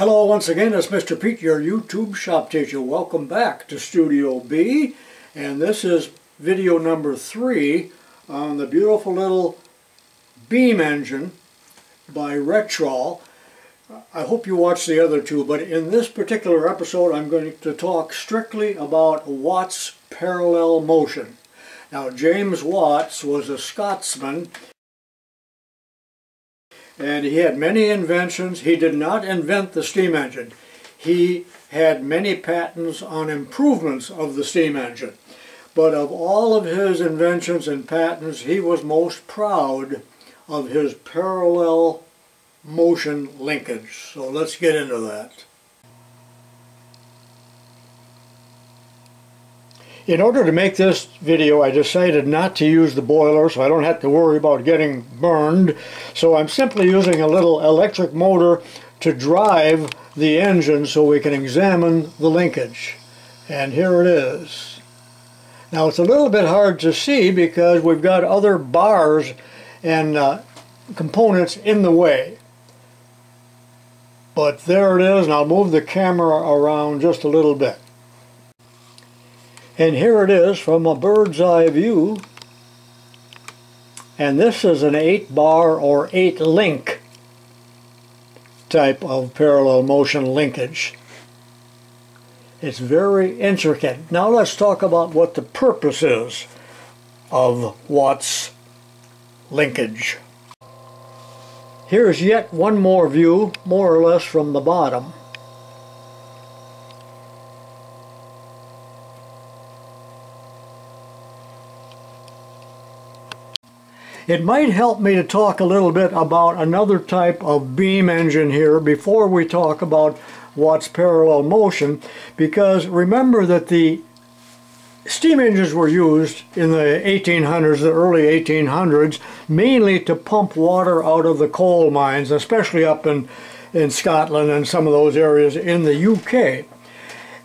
Hello once again, it's Mr. Pete, your YouTube shop teacher. Welcome back to Studio B. And this is video number three on the beautiful little beam engine by Retrol. I hope you watched the other two, but in this particular episode I'm going to talk strictly about Watt's parallel motion. Now James Watts was a Scotsman and he had many inventions. He did not invent the steam engine. He had many patents on improvements of the steam engine. But of all of his inventions and patents, he was most proud of his parallel motion linkage. So let's get into that. In order to make this video, I decided not to use the boiler so I don't have to worry about getting burned. So I'm simply using a little electric motor to drive the engine so we can examine the linkage. And here it is. Now it's a little bit hard to see because we've got other bars and uh, components in the way. But there it is, and I'll move the camera around just a little bit. And here it is from a bird's eye view. And this is an 8 bar or 8 link type of parallel motion linkage. It's very intricate. Now let's talk about what the purpose is of Watt's linkage. Here's yet one more view, more or less from the bottom. It might help me to talk a little bit about another type of beam engine here before we talk about Watt's parallel motion because remember that the steam engines were used in the 1800s, the early 1800s, mainly to pump water out of the coal mines, especially up in, in Scotland and some of those areas in the UK.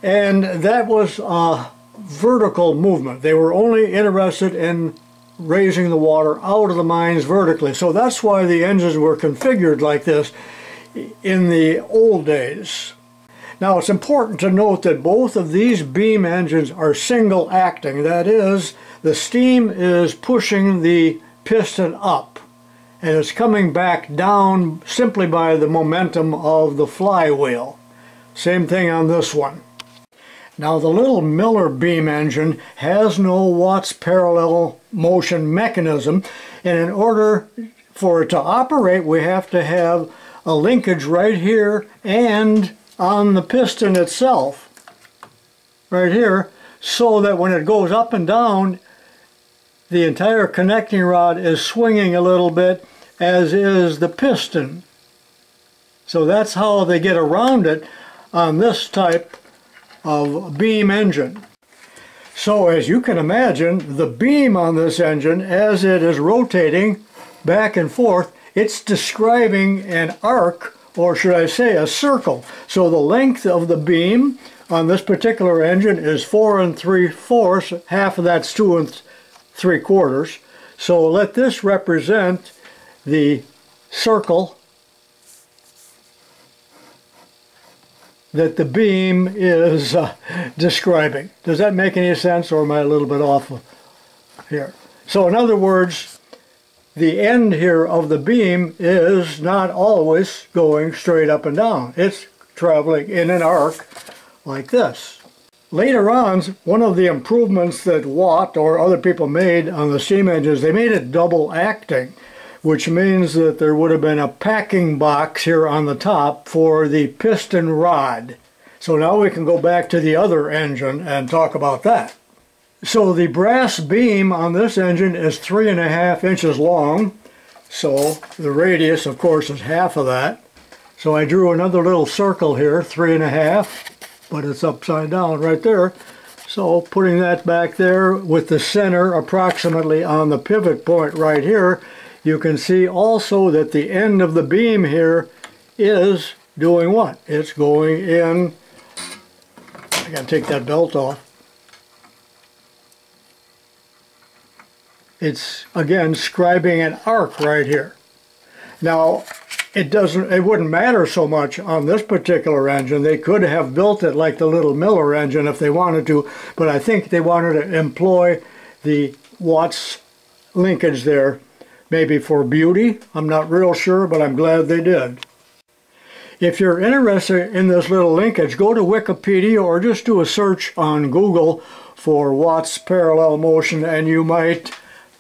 And that was a vertical movement. They were only interested in raising the water out of the mines vertically. So that's why the engines were configured like this in the old days. Now it's important to note that both of these beam engines are single acting. That is, the steam is pushing the piston up and it's coming back down simply by the momentum of the flywheel. Same thing on this one. Now the little Miller beam engine has no Watt's parallel motion mechanism and in order for it to operate we have to have a linkage right here and on the piston itself right here so that when it goes up and down the entire connecting rod is swinging a little bit as is the piston. So that's how they get around it on this type of beam engine. So as you can imagine, the beam on this engine, as it is rotating back and forth, it's describing an arc, or should I say a circle. So the length of the beam on this particular engine is four and three fourths, half of that's two and three quarters. So let this represent the circle that the beam is uh, describing. Does that make any sense or am I a little bit off here? So in other words, the end here of the beam is not always going straight up and down. It's traveling in an arc like this. Later on, one of the improvements that Watt or other people made on the steam engines, they made it double acting which means that there would have been a packing box here on the top for the piston rod. So now we can go back to the other engine and talk about that. So the brass beam on this engine is three and a half inches long. So the radius, of course, is half of that. So I drew another little circle here, three and a half, but it's upside down right there. So putting that back there with the center approximately on the pivot point right here, you can see also that the end of the beam here is doing what? It's going in, I gotta take that belt off. It's again scribing an arc right here. Now it doesn't it wouldn't matter so much on this particular engine they could have built it like the little Miller engine if they wanted to but I think they wanted to employ the Watts linkage there maybe for beauty I'm not real sure but I'm glad they did if you're interested in this little linkage go to Wikipedia or just do a search on Google for Watts parallel motion and you might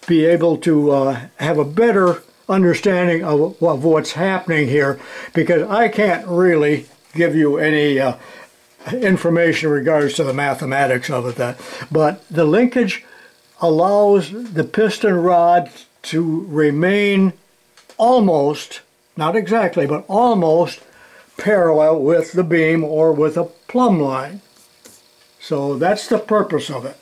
be able to uh, have a better understanding of, of what's happening here because I can't really give you any uh, information in regards to the mathematics of it. That, but the linkage allows the piston rod to remain almost, not exactly, but almost parallel with the beam or with a plumb line. So that's the purpose of it.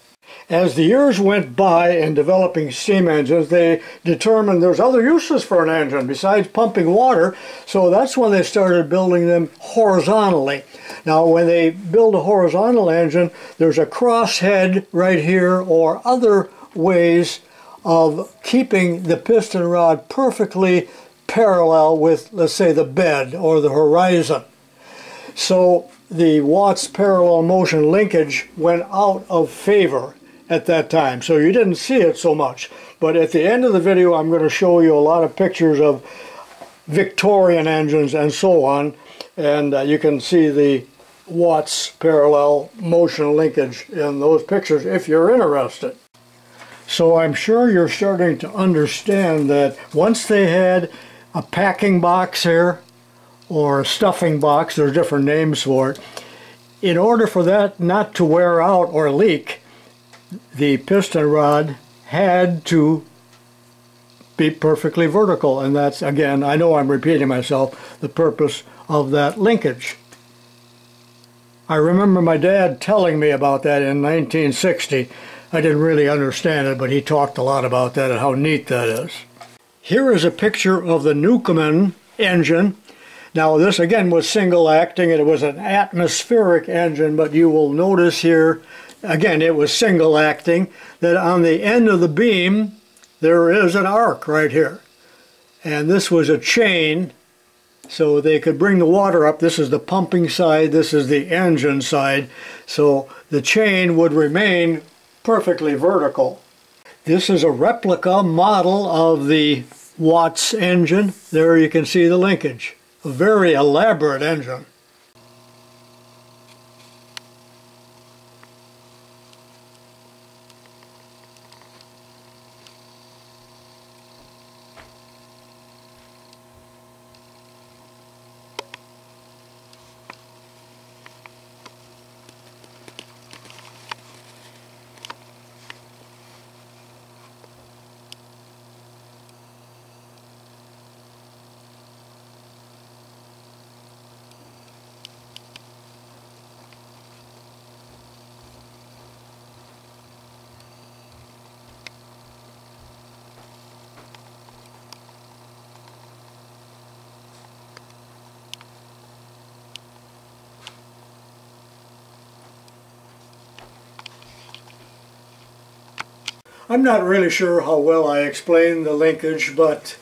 As the years went by in developing steam engines, they determined there's other uses for an engine besides pumping water, so that's when they started building them horizontally. Now, when they build a horizontal engine, there's a crosshead right here or other ways of keeping the piston rod perfectly parallel with, let's say, the bed or the horizon. So the Watts parallel motion linkage went out of favor at that time. So you didn't see it so much. But at the end of the video, I'm going to show you a lot of pictures of Victorian engines and so on. And uh, you can see the Watts parallel motion linkage in those pictures if you're interested. So I'm sure you're starting to understand that once they had a packing box here or a stuffing box, there's different names for it, in order for that not to wear out or leak, the piston rod had to be perfectly vertical and that's again I know I'm repeating myself the purpose of that linkage. I remember my dad telling me about that in 1960. I didn't really understand it but he talked a lot about that and how neat that is. Here is a picture of the Newcomen engine. Now this again was single acting and it was an atmospheric engine but you will notice here again, it was single acting, that on the end of the beam, there is an arc right here. And this was a chain, so they could bring the water up. This is the pumping side, this is the engine side. So the chain would remain perfectly vertical. This is a replica model of the Watts engine. There you can see the linkage. A very elaborate engine. I'm not really sure how well I explained the linkage, but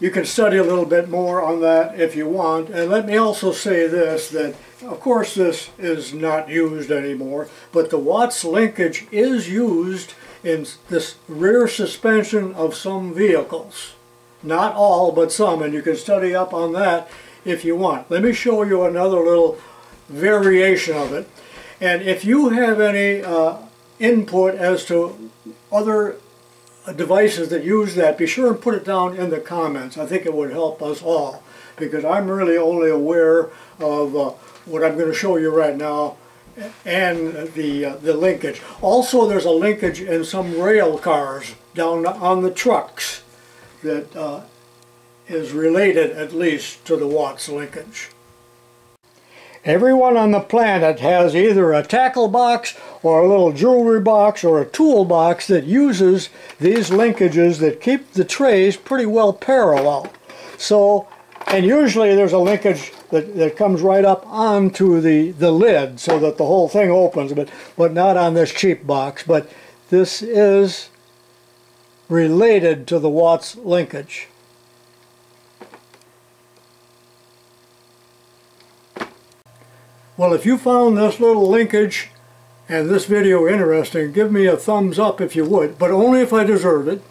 you can study a little bit more on that if you want. And let me also say this, that of course this is not used anymore, but the Watts linkage is used in this rear suspension of some vehicles. Not all, but some, and you can study up on that if you want. Let me show you another little variation of it. And if you have any uh, input as to other devices that use that, be sure and put it down in the comments. I think it would help us all because I'm really only aware of uh, what I'm going to show you right now and the uh, the linkage. Also, there's a linkage in some rail cars down on the trucks that uh, is related at least to the Watts linkage. Everyone on the planet has either a tackle box or a little jewelry box or a tool box that uses these linkages that keep the trays pretty well parallel. So, and usually there's a linkage that, that comes right up onto the, the lid so that the whole thing opens, but, but not on this cheap box. But this is related to the Watts linkage. Well, if you found this little linkage and this video interesting, give me a thumbs up if you would, but only if I deserve it.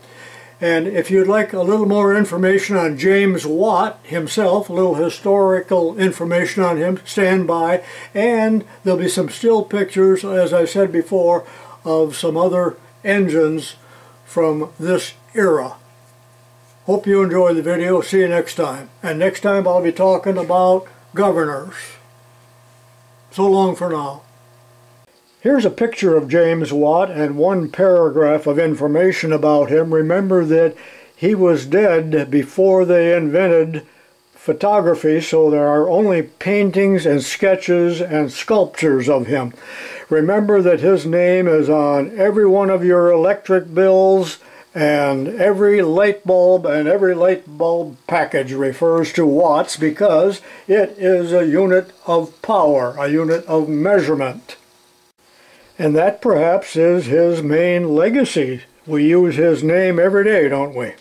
And if you'd like a little more information on James Watt himself, a little historical information on him, stand by. And there'll be some still pictures, as I said before, of some other engines from this era. Hope you enjoy the video. See you next time. And next time I'll be talking about governors. So long for now. Here's a picture of James Watt and one paragraph of information about him. Remember that he was dead before they invented photography, so there are only paintings and sketches and sculptures of him. Remember that his name is on every one of your electric bills and every light bulb and every light bulb package refers to watts because it is a unit of power, a unit of measurement. And that perhaps is his main legacy. We use his name every day, don't we?